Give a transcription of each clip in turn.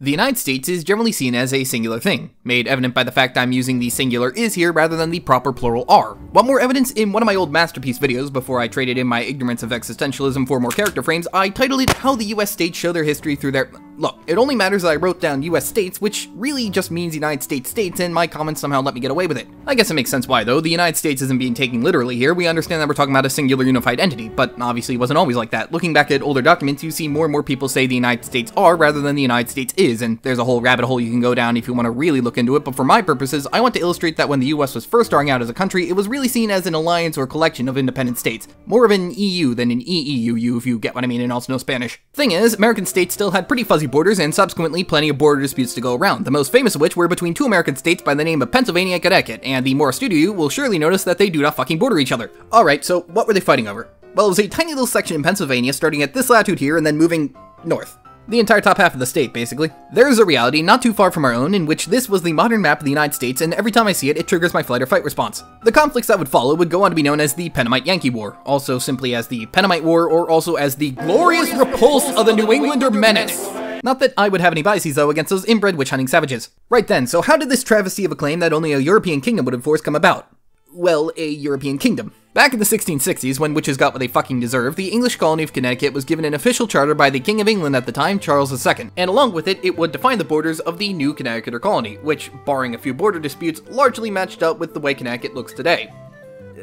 The United States is generally seen as a singular thing, made evident by the fact I'm using the singular is here rather than the proper plural are. Want more evidence? In one of my old masterpiece videos, before I traded in my ignorance of existentialism for more character frames, I titled it How the US States Show Their History Through Their... Look, it only matters that I wrote down US states, which really just means United States states, and my comments somehow let me get away with it. I guess it makes sense why, though. The United States isn't being taken literally here. We understand that we're talking about a singular unified entity, but obviously it wasn't always like that. Looking back at older documents, you see more and more people say the United States are rather than the United States is, and there's a whole rabbit hole you can go down if you want to really look into it, but for my purposes, I want to illustrate that when the US was first starting out as a country, it was really seen as an alliance or collection of independent states. More of an EU than an EEUU, if you get what I mean and also know Spanish. Thing is, American states still had pretty fuzzy borders and subsequently plenty of border disputes to go around, the most famous of which were between two American states by the name of Pennsylvania and Connecticut, and the more astute of you will surely notice that they do not fucking border each other. Alright, so what were they fighting over? Well, it was a tiny little section in Pennsylvania starting at this latitude here and then moving north. The entire top half of the state, basically. There is a reality not too far from our own in which this was the modern map of the United States, and every time I see it, it triggers my flight or fight response. The conflicts that would follow would go on to be known as the Pennamite-Yankee War, also simply as the Pennamite War, or also as the Glorious Repulse of the New Englander Menace. Not that I would have any biases, though, against those inbred witch-hunting savages. Right then, so how did this travesty of a claim that only a European kingdom would enforce come about? Well, a European kingdom. Back in the 1660s, when witches got what they fucking deserved, the English colony of Connecticut was given an official charter by the King of England at the time, Charles II, and along with it, it would define the borders of the new Connecticut colony, which, barring a few border disputes, largely matched up with the way Connecticut looks today.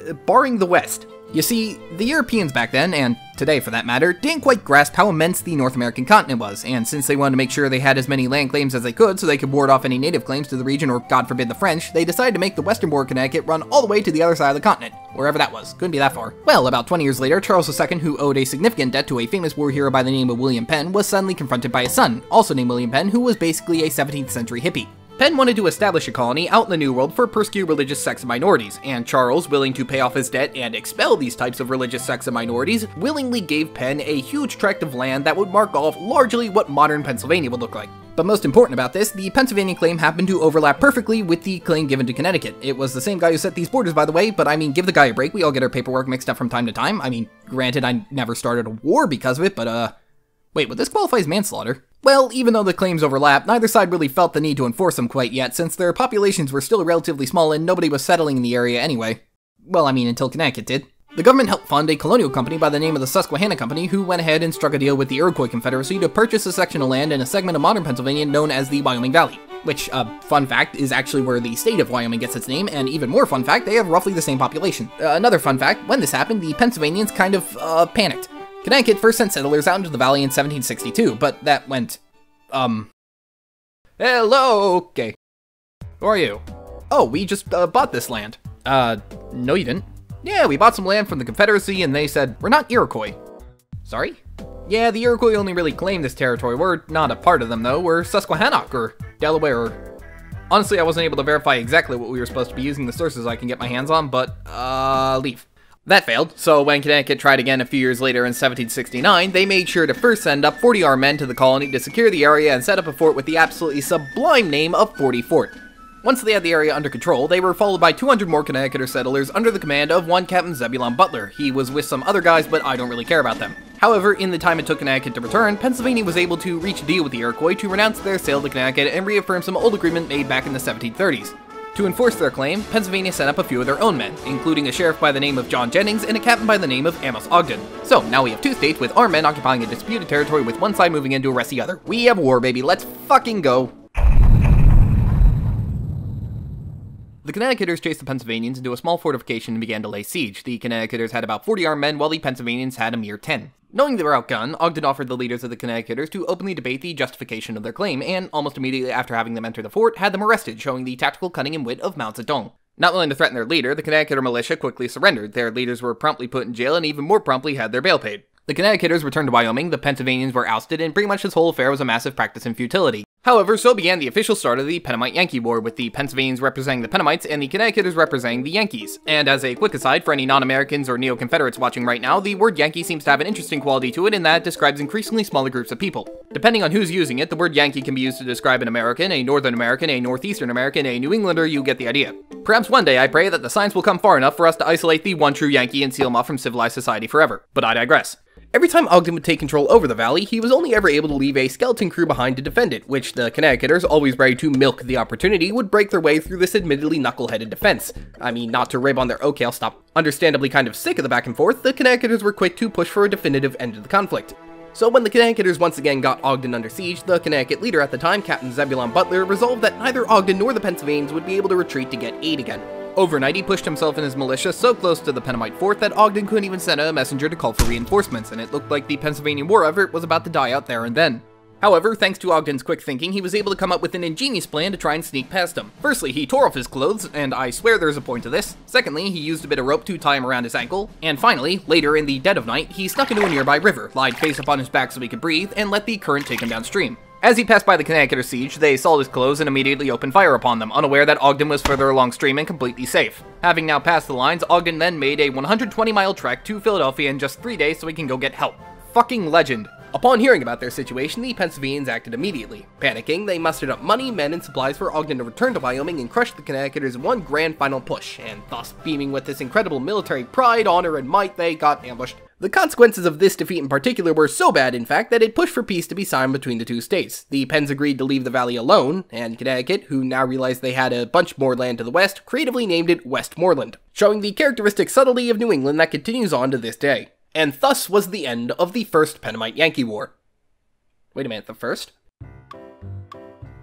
Uh, barring the West. You see, the Europeans back then, and today for that matter, didn't quite grasp how immense the North American continent was, and since they wanted to make sure they had as many land claims as they could so they could ward off any native claims to the region or god forbid the French, they decided to make the western border Connecticut run all the way to the other side of the continent, wherever that was. Couldn't be that far. Well, about 20 years later, Charles II, who owed a significant debt to a famous war hero by the name of William Penn, was suddenly confronted by his son, also named William Penn, who was basically a 17th century hippie. Penn wanted to establish a colony out in the New World for persecuted religious sects and minorities, and Charles, willing to pay off his debt and expel these types of religious sects and minorities, willingly gave Penn a huge tract of land that would mark off largely what modern Pennsylvania would look like. But most important about this, the Pennsylvania claim happened to overlap perfectly with the claim given to Connecticut. It was the same guy who set these borders, by the way, but I mean, give the guy a break, we all get our paperwork mixed up from time to time. I mean, granted, I never started a war because of it, but uh... Wait, would this qualify as manslaughter? Well, even though the claims overlap, neither side really felt the need to enforce them quite yet, since their populations were still relatively small and nobody was settling in the area anyway. Well, I mean, until Connecticut did. The government helped fund a colonial company by the name of the Susquehanna Company, who went ahead and struck a deal with the Iroquois Confederacy to purchase a section of land in a segment of modern Pennsylvania known as the Wyoming Valley. Which, uh, fun fact, is actually where the state of Wyoming gets its name, and even more fun fact, they have roughly the same population. Uh, another fun fact, when this happened, the Pennsylvanians kind of, uh, panicked. Connecticut first sent settlers out into the valley in 1762, but that went um. Hello, okay. Who are you? Oh, we just uh, bought this land. Uh, no you didn't. Yeah, we bought some land from the Confederacy and they said, we're not Iroquois. Sorry? Yeah, the Iroquois only really claim this territory. We're not a part of them though. We're Susquehannock or Delaware or... Honestly, I wasn't able to verify exactly what we were supposed to be using the sources I can get my hands on, but, uh, leave. That failed, so when Connecticut tried again a few years later in 1769, they made sure to first send up 40 armed men to the colony to secure the area and set up a fort with the absolutely sublime name of Forty Fort. Once they had the area under control, they were followed by 200 more Connecticut settlers under the command of one Captain Zebulon Butler. He was with some other guys, but I don't really care about them. However, in the time it took Connecticut to return, Pennsylvania was able to reach a deal with the Iroquois to renounce their sale to Connecticut and reaffirm some old agreement made back in the 1730s. To enforce their claim, Pennsylvania sent up a few of their own men, including a sheriff by the name of John Jennings and a captain by the name of Amos Ogden. So now we have two states with armed men occupying a disputed territory with one side moving in to arrest the other. We have war, baby. Let's fucking go. The Connecticuters chased the Pennsylvanians into a small fortification and began to lay siege. The Connecticuters had about 40 armed men, while the Pennsylvanians had a mere 10. Knowing they were outgunned, Ogden offered the leaders of the Connecticuters to openly debate the justification of their claim, and almost immediately after having them enter the fort, had them arrested, showing the tactical cunning and wit of Mao Zedong. Not willing to threaten their leader, the Connecticuter militia quickly surrendered. Their leaders were promptly put in jail and even more promptly had their bail paid. The Connecticuters returned to Wyoming, the Pennsylvanians were ousted, and pretty much this whole affair was a massive practice in futility. However, so began the official start of the Pennamite-Yankee War, with the Pennsylvanians representing the Pennamites and the Connecticuters representing the Yankees. And as a quick aside, for any non-Americans or neo-Confederates watching right now, the word Yankee seems to have an interesting quality to it in that it describes increasingly smaller groups of people. Depending on who's using it, the word Yankee can be used to describe an American, a Northern American, a Northeastern American, a New Englander, you get the idea. Perhaps one day I pray that the science will come far enough for us to isolate the one true Yankee and seal him off from civilized society forever. But I digress. Every time Ogden would take control over the valley, he was only ever able to leave a skeleton crew behind to defend it, which the Connecticuters, always ready to milk the opportunity, would break their way through this admittedly knuckle-headed defense. I mean, not to rib on their I'll stop. Understandably kind of sick of the back and forth, the Connecticuters were quick to push for a definitive end to the conflict. So when the Connecticuters once again got Ogden under siege, the Connecticut leader at the time, Captain Zebulon Butler, resolved that neither Ogden nor the Pennsylvanians would be able to retreat to get aid again. Overnight, he pushed himself and his militia so close to the Pennamite fort that Ogden couldn't even send a messenger to call for reinforcements, and it looked like the Pennsylvania war effort was about to die out there and then. However, thanks to Ogden's quick thinking, he was able to come up with an ingenious plan to try and sneak past him. Firstly, he tore off his clothes, and I swear there's a point to this. Secondly, he used a bit of rope to tie him around his ankle. And finally, later in the dead of night, he snuck into a nearby river, lied face up on his back so he could breathe, and let the current take him downstream. As he passed by the Connecticut siege, they saw his clothes and immediately opened fire upon them, unaware that Ogden was further along stream and completely safe. Having now passed the lines, Ogden then made a 120 mile trek to Philadelphia in just three days so he can go get help. Fucking legend. Upon hearing about their situation, the Pennsylvanians acted immediately. Panicking, they mustered up money, men, and supplies for Ogden to return to Wyoming and crush the Connecticuters in one grand final push, and thus, beaming with this incredible military pride, honor, and might, they got ambushed. The consequences of this defeat in particular were so bad, in fact, that it pushed for peace to be signed between the two states. The Penns agreed to leave the valley alone, and Connecticut, who now realized they had a bunch more land to the west, creatively named it Westmoreland, showing the characteristic subtlety of New England that continues on to this day. And thus was the end of the First Pennamite Yankee War. Wait a minute, the first?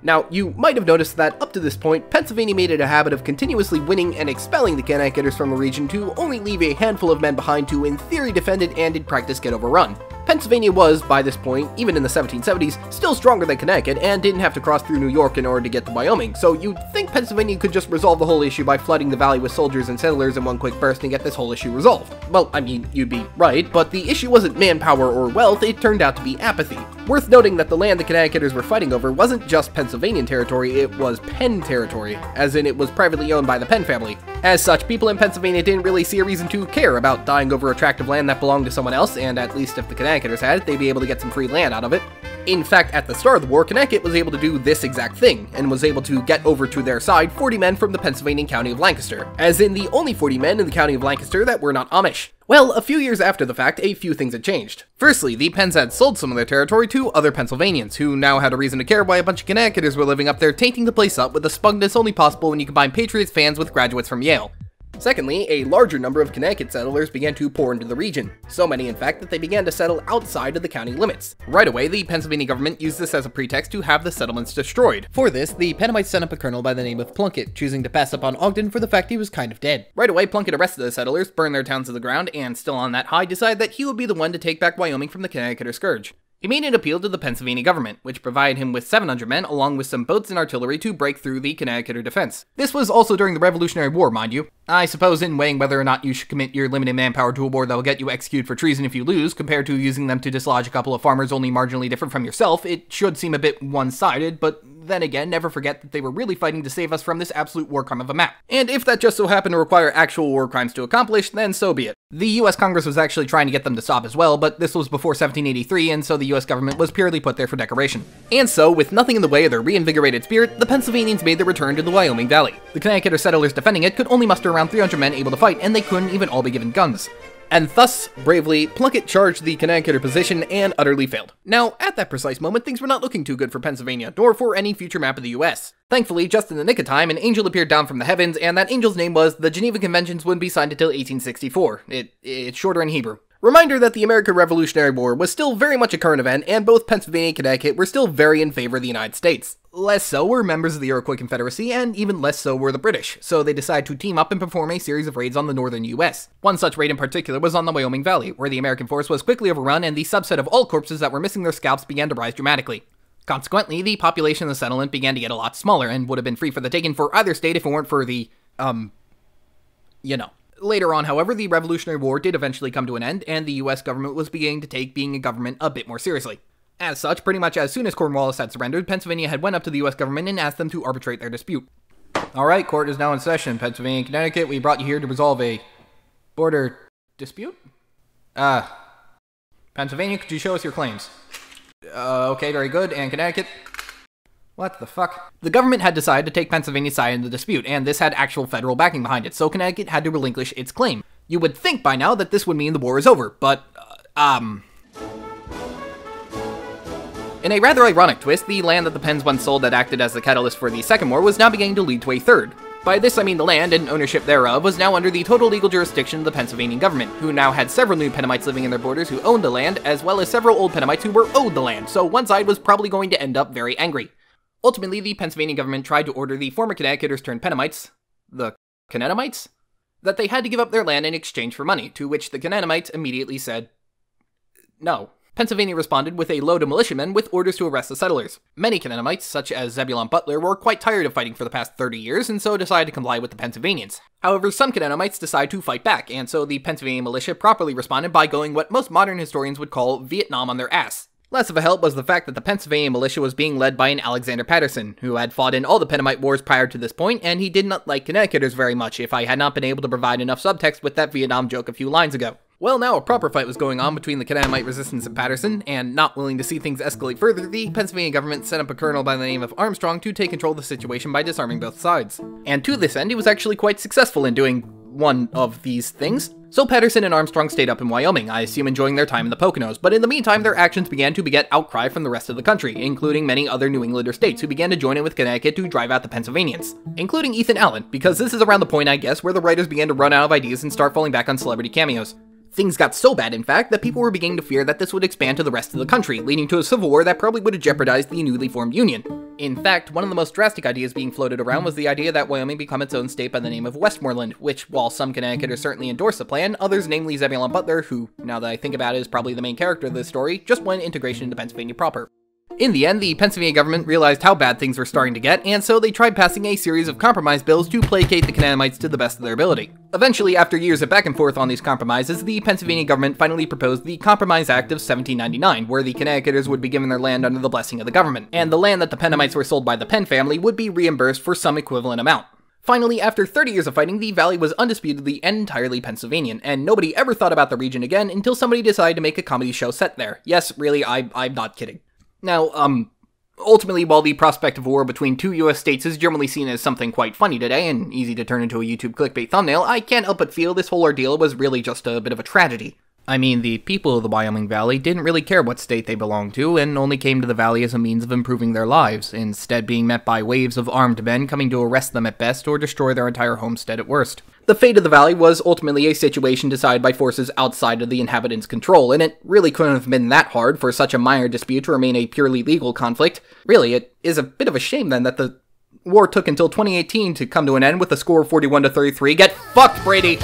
Now, you might have noticed that up to this point, Pennsylvania made it a habit of continuously winning and expelling the Connecticuters from the region to only leave a handful of men behind to in theory defend it and in practice get overrun. Pennsylvania was, by this point, even in the 1770s, still stronger than Connecticut and didn't have to cross through New York in order to get to Wyoming, so you'd think Pennsylvania could just resolve the whole issue by flooding the valley with soldiers and settlers in one quick burst and get this whole issue resolved. Well, I mean, you'd be right, but the issue wasn't manpower or wealth, it turned out to be apathy. Worth noting that the land the Connecticuters were fighting over wasn't just Pennsylvanian territory, it was Penn territory, as in it was privately owned by the Penn family. As such, people in Pennsylvania didn't really see a reason to care about dying over a tract of land that belonged to someone else, and at least if the Connecticuters had it, they'd be able to get some free land out of it. In fact, at the start of the war, Connecticut was able to do this exact thing, and was able to get over to their side 40 men from the Pennsylvania county of Lancaster, as in the only 40 men in the county of Lancaster that were not Amish. Well, a few years after the fact, a few things had changed. Firstly, the Penns had sold some of their territory to other Pennsylvanians, who now had a reason to care why a bunch of Connecticuters were living up there tainting the place up with a smugness only possible when you combine Patriots fans with graduates from Yale. Secondly, a larger number of Connecticut settlers began to pour into the region, so many in fact that they began to settle outside of the county limits. Right away, the Pennsylvania government used this as a pretext to have the settlements destroyed. For this, the Pennamites sent up a colonel by the name of Plunkett, choosing to pass upon Ogden for the fact he was kind of dead. Right away, Plunkett arrested the settlers, burned their towns to the ground, and still on that high, decided that he would be the one to take back Wyoming from the Connecticut scourge. He made an appeal to the Pennsylvania government, which provided him with 700 men along with some boats and artillery to break through the Connecticut defense. This was also during the Revolutionary War, mind you. I suppose in weighing whether or not you should commit your limited manpower to a war that will get you executed for treason if you lose, compared to using them to dislodge a couple of farmers only marginally different from yourself, it should seem a bit one-sided, but then again, never forget that they were really fighting to save us from this absolute war crime of a map. And if that just so happened to require actual war crimes to accomplish, then so be it. The US Congress was actually trying to get them to stop as well, but this was before 1783, and so the US government was purely put there for decoration. And so, with nothing in the way of their reinvigorated spirit, the Pennsylvanians made their return to the Wyoming Valley. The Connecticut settlers defending it could only muster around 300 men able to fight, and they couldn't even all be given guns and thus, bravely, Plunkett charged the Connecticut position and utterly failed. Now, at that precise moment, things were not looking too good for Pennsylvania, nor for any future map of the US. Thankfully, just in the nick of time, an angel appeared down from the heavens, and that angel's name was the Geneva Conventions wouldn't be signed until 1864. It, it's shorter in Hebrew. Reminder that the American Revolutionary War was still very much a current event, and both Pennsylvania and Connecticut were still very in favor of the United States. Less so were members of the Iroquois Confederacy, and even less so were the British, so they decided to team up and perform a series of raids on the northern US. One such raid in particular was on the Wyoming Valley, where the American force was quickly overrun and the subset of all corpses that were missing their scalps began to rise dramatically. Consequently, the population of the settlement began to get a lot smaller and would have been free for the taking for either state if it weren't for the, um, you know. Later on, however, the Revolutionary War did eventually come to an end, and the US government was beginning to take being a government a bit more seriously. As such, pretty much as soon as Cornwallis had surrendered, Pennsylvania had went up to the US government and asked them to arbitrate their dispute. Alright, court is now in session. Pennsylvania Connecticut, we brought you here to resolve a border dispute? Uh, Pennsylvania, could you show us your claims? Uh, okay, very good. And Connecticut? What the fuck? The government had decided to take Pennsylvania's side in the dispute, and this had actual federal backing behind it, so Connecticut had to relinquish its claim. You would think by now that this would mean the war is over, but, uh, um, In a rather ironic twist, the land that the Penns once sold that acted as the catalyst for the Second War was now beginning to lead to a third. By this I mean the land and ownership thereof was now under the total legal jurisdiction of the Pennsylvania government, who now had several new Pennamites living in their borders who owned the land, as well as several old Pennamites who were owed the land, so one side was probably going to end up very angry. Ultimately, the Pennsylvania government tried to order the former Connecticuters turned Pennamites, the Connectimites, that they had to give up their land in exchange for money, to which the Connectimites immediately said, no. Pennsylvania responded with a load of militiamen with orders to arrest the settlers. Many Connectimites, such as Zebulon Butler, were quite tired of fighting for the past 30 years and so decided to comply with the Pennsylvanians. However, some Connectimites decided to fight back, and so the Pennsylvania militia properly responded by going what most modern historians would call Vietnam on their ass. Less of a help was the fact that the Pennsylvania militia was being led by an Alexander Patterson, who had fought in all the Pennamite wars prior to this point, and he did not like Connecticuters very much if I had not been able to provide enough subtext with that Vietnam joke a few lines ago. Well, now a proper fight was going on between the Connecticut resistance and Patterson, and not willing to see things escalate further, the Pennsylvania government sent up a colonel by the name of Armstrong to take control of the situation by disarming both sides. And to this end, he was actually quite successful in doing one of these things. So Patterson and Armstrong stayed up in Wyoming, I assume enjoying their time in the Poconos, but in the meantime their actions began to beget outcry from the rest of the country, including many other New Englander states who began to join in with Connecticut to drive out the Pennsylvanians, including Ethan Allen, because this is around the point, I guess, where the writers began to run out of ideas and start falling back on celebrity cameos. Things got so bad, in fact, that people were beginning to fear that this would expand to the rest of the country, leading to a civil war that probably would have jeopardized the newly formed Union. In fact, one of the most drastic ideas being floated around was the idea that Wyoming become its own state by the name of Westmoreland, which, while some Connecticuters certainly endorsed the plan, others, namely Zebulon Butler, who, now that I think about it, is probably the main character of this story, just wanted integration into Pennsylvania proper. In the end, the Pennsylvania government realized how bad things were starting to get, and so they tried passing a series of compromise bills to placate the Connectimites to the best of their ability. Eventually, after years of back and forth on these compromises, the Pennsylvania government finally proposed the Compromise Act of 1799, where the Connecticuters would be given their land under the blessing of the government, and the land that the Pennamites were sold by the Penn family would be reimbursed for some equivalent amount. Finally, after 30 years of fighting, the valley was undisputedly and entirely Pennsylvanian, and nobody ever thought about the region again until somebody decided to make a comedy show set there. Yes, really, I, I'm not kidding. Now, um, ultimately, while the prospect of war between two US states is generally seen as something quite funny today and easy to turn into a YouTube clickbait thumbnail, I can't help but feel this whole ordeal was really just a bit of a tragedy. I mean, the people of the Wyoming Valley didn't really care what state they belonged to and only came to the valley as a means of improving their lives, instead being met by waves of armed men coming to arrest them at best or destroy their entire homestead at worst. The fate of the valley was ultimately a situation decided by forces outside of the inhabitants' control, and it really couldn't have been that hard for such a minor dispute to remain a purely legal conflict. Really, it is a bit of a shame then that the war took until 2018 to come to an end with a score of 41 to 33. Get fucked, Brady!